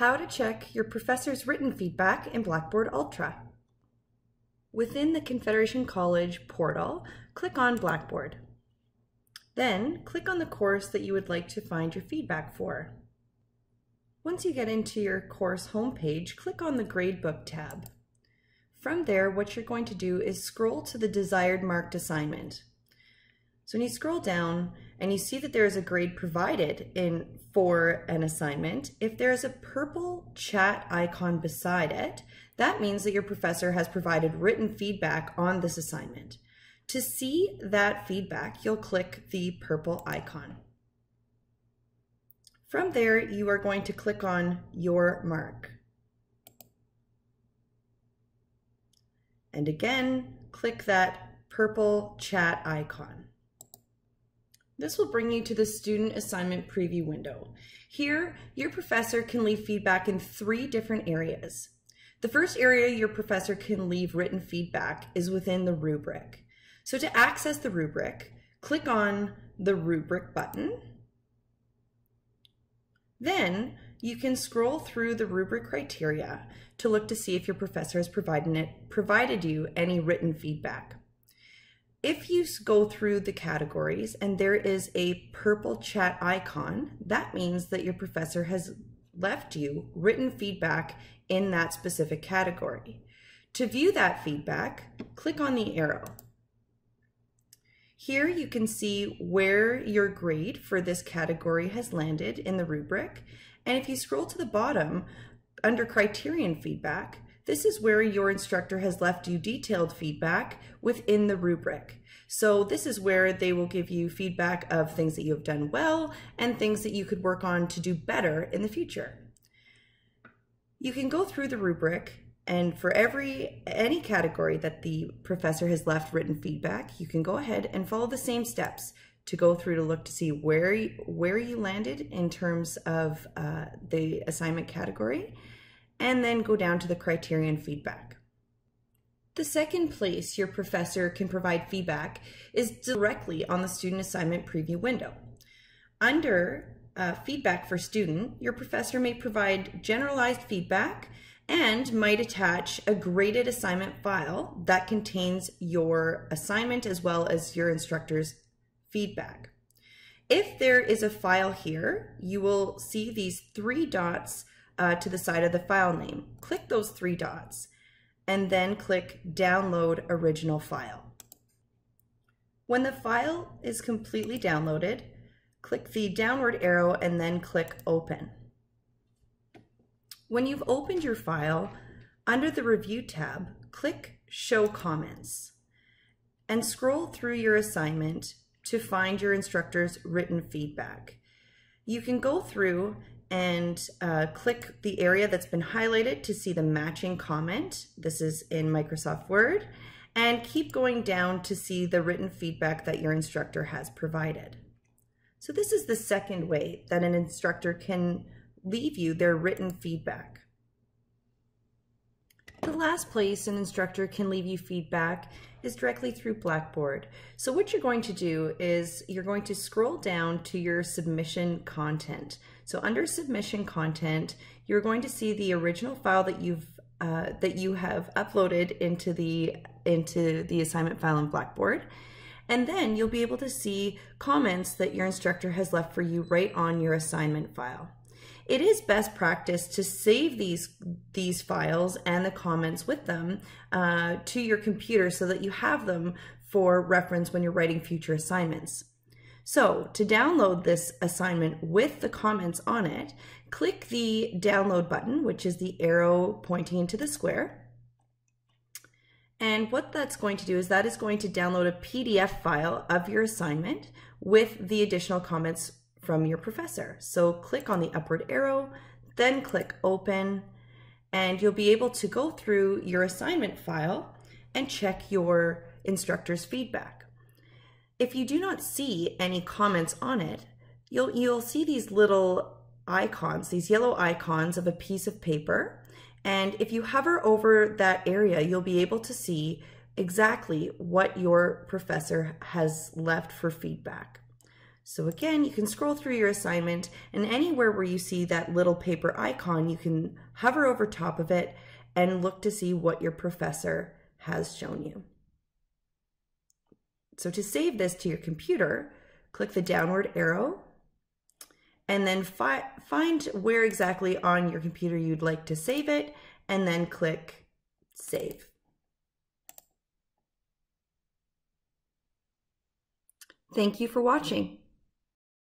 How to check your professor's written feedback in Blackboard Ultra. Within the Confederation College portal, click on Blackboard. Then click on the course that you would like to find your feedback for. Once you get into your course homepage, click on the Gradebook tab. From there, what you're going to do is scroll to the desired marked assignment. So when you scroll down and you see that there is a grade provided in for an assignment, if there is a purple chat icon beside it, that means that your professor has provided written feedback on this assignment. To see that feedback, you'll click the purple icon. From there, you are going to click on Your Mark. And again, click that purple chat icon. This will bring you to the student assignment preview window. Here, your professor can leave feedback in three different areas. The first area your professor can leave written feedback is within the rubric. So to access the rubric, click on the rubric button. Then you can scroll through the rubric criteria to look to see if your professor has provided, it, provided you any written feedback. If you go through the categories and there is a purple chat icon, that means that your professor has left you written feedback in that specific category. To view that feedback, click on the arrow. Here you can see where your grade for this category has landed in the rubric. And if you scroll to the bottom, under criterion feedback, this is where your instructor has left you detailed feedback within the rubric. So this is where they will give you feedback of things that you have done well and things that you could work on to do better in the future. You can go through the rubric and for every any category that the professor has left written feedback, you can go ahead and follow the same steps to go through to look to see where where you landed in terms of uh, the assignment category and then go down to the criterion feedback. The second place your professor can provide feedback is directly on the student assignment preview window. Under uh, feedback for student, your professor may provide generalized feedback and might attach a graded assignment file that contains your assignment as well as your instructor's feedback. If there is a file here, you will see these three dots uh, to the side of the file name. Click those three dots and then click Download Original File. When the file is completely downloaded, click the downward arrow and then click Open. When you've opened your file, under the Review tab, click Show Comments and scroll through your assignment to find your instructor's written feedback. You can go through and uh, click the area that's been highlighted to see the matching comment. This is in Microsoft Word and keep going down to see the written feedback that your instructor has provided. So this is the second way that an instructor can leave you their written feedback. The last place an instructor can leave you feedback is directly through Blackboard. So what you're going to do is you're going to scroll down to your submission content. So under submission content, you're going to see the original file that you've uh, that you have uploaded into the into the assignment file in Blackboard. And then you'll be able to see comments that your instructor has left for you right on your assignment file it is best practice to save these these files and the comments with them uh, to your computer so that you have them for reference when you're writing future assignments. So to download this assignment with the comments on it, click the download button, which is the arrow pointing into the square. And what that's going to do is that is going to download a PDF file of your assignment with the additional comments from your professor. So click on the upward arrow, then click open, and you'll be able to go through your assignment file and check your instructor's feedback. If you do not see any comments on it, you'll, you'll see these little icons, these yellow icons of a piece of paper. And if you hover over that area, you'll be able to see exactly what your professor has left for feedback. So again, you can scroll through your assignment and anywhere where you see that little paper icon, you can hover over top of it and look to see what your professor has shown you. So to save this to your computer, click the downward arrow and then fi find where exactly on your computer you'd like to save it and then click save. Thank you for watching.